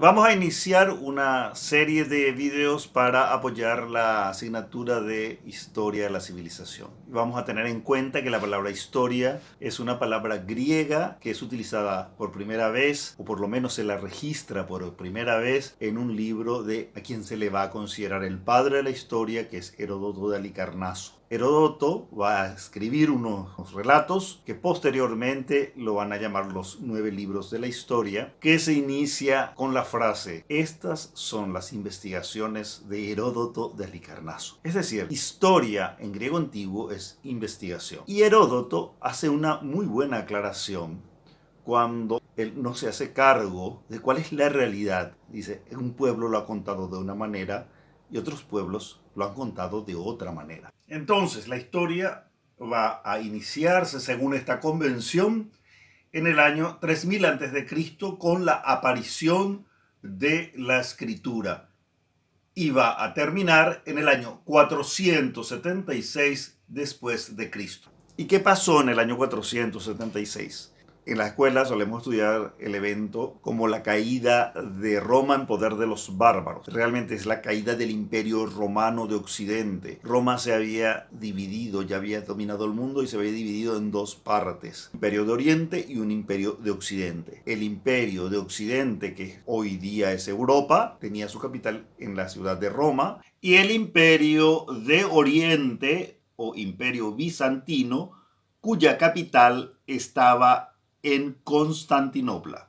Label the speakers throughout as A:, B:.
A: Vamos a iniciar una serie de videos para apoyar la asignatura de Historia de la Civilización. Vamos a tener en cuenta que la palabra historia es una palabra griega que es utilizada por primera vez, o por lo menos se la registra por primera vez en un libro de a quien se le va a considerar el padre de la historia, que es Heródoto de Alicarnaso. Heródoto va a escribir unos relatos que posteriormente lo van a llamar los nueve libros de la historia, que se inicia con la frase, estas son las investigaciones de Heródoto de Alicarnaso. Es decir, historia en griego antiguo es investigación. Y Heródoto hace una muy buena aclaración cuando él no se hace cargo de cuál es la realidad. Dice, un pueblo lo ha contado de una manera y otros pueblos lo han contado de otra manera. Entonces, la historia va a iniciarse según esta convención en el año 3000 a.C. con la aparición de la escritura va a terminar en el año 476 después de Cristo. ¿Y qué pasó en el año 476? En la escuela solemos estudiar el evento como la caída de Roma en poder de los bárbaros. Realmente es la caída del imperio romano de Occidente. Roma se había dividido, ya había dominado el mundo y se había dividido en dos partes. Un imperio de Oriente y un imperio de Occidente. El imperio de Occidente, que hoy día es Europa, tenía su capital en la ciudad de Roma. Y el imperio de Oriente o imperio bizantino, cuya capital estaba en Constantinopla.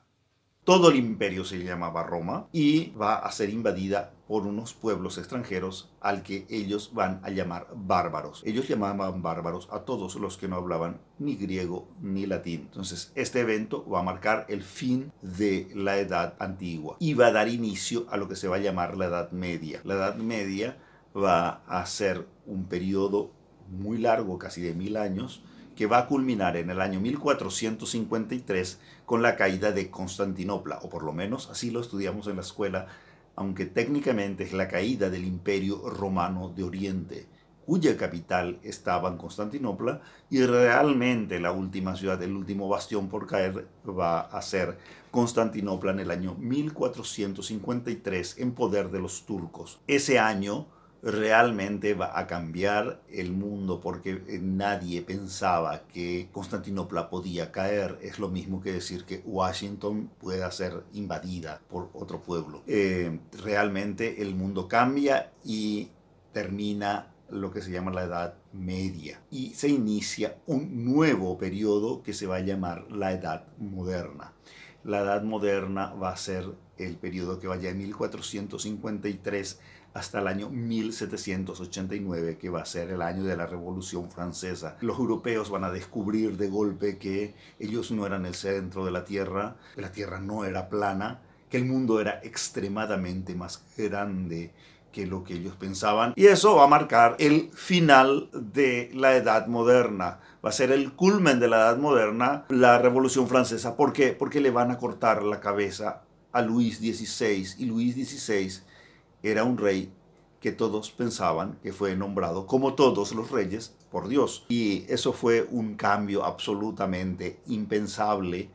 A: Todo el imperio se llamaba Roma y va a ser invadida por unos pueblos extranjeros al que ellos van a llamar bárbaros. Ellos llamaban bárbaros a todos los que no hablaban ni griego ni latín. Entonces, este evento va a marcar el fin de la Edad Antigua y va a dar inicio a lo que se va a llamar la Edad Media. La Edad Media va a ser un periodo muy largo, casi de mil años, que va a culminar en el año 1453 con la caída de Constantinopla, o por lo menos así lo estudiamos en la escuela, aunque técnicamente es la caída del imperio romano de Oriente, cuya capital estaba en Constantinopla y realmente la última ciudad, el último bastión por caer va a ser Constantinopla en el año 1453 en poder de los turcos. Ese año realmente va a cambiar el mundo porque eh, nadie pensaba que Constantinopla podía caer. Es lo mismo que decir que Washington pueda ser invadida por otro pueblo. Eh, realmente el mundo cambia y termina lo que se llama la Edad Media y se inicia un nuevo periodo que se va a llamar la Edad Moderna. La Edad Moderna va a ser el periodo que vaya de 1453 hasta el año 1789, que va a ser el año de la Revolución Francesa. Los europeos van a descubrir de golpe que ellos no eran el centro de la Tierra, que la Tierra no era plana, que el mundo era extremadamente más grande que lo que ellos pensaban. Y eso va a marcar el final de la Edad Moderna. Va a ser el culmen de la Edad Moderna, la Revolución Francesa. ¿Por qué? Porque le van a cortar la cabeza a Luis XVI. Y Luis XVI era un rey que todos pensaban que fue nombrado, como todos los reyes, por Dios. Y eso fue un cambio absolutamente impensable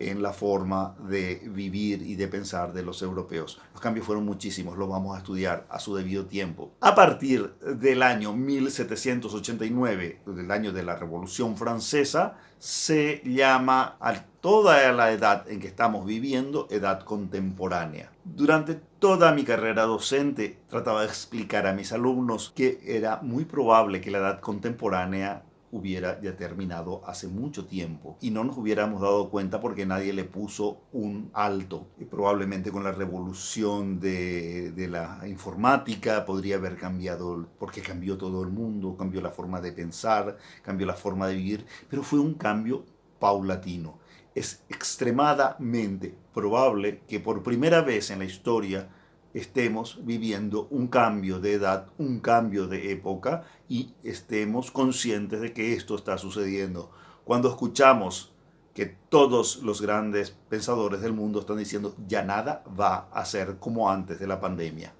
A: en la forma de vivir y de pensar de los europeos. Los cambios fueron muchísimos, lo vamos a estudiar a su debido tiempo. A partir del año 1789, del año de la Revolución Francesa, se llama a toda la edad en que estamos viviendo edad contemporánea. Durante toda mi carrera docente trataba de explicar a mis alumnos que era muy probable que la edad contemporánea hubiera ya terminado hace mucho tiempo y no nos hubiéramos dado cuenta porque nadie le puso un alto. Y probablemente con la revolución de, de, la informática podría haber cambiado, porque cambió todo el mundo, cambió la forma de pensar, cambió la forma de vivir, pero fue un cambio paulatino. Es extremadamente probable que por primera vez en la historia estemos viviendo un cambio de edad, un cambio de época y estemos conscientes de que esto está sucediendo. Cuando escuchamos que todos los grandes pensadores del mundo están diciendo ya nada va a ser como antes de la pandemia.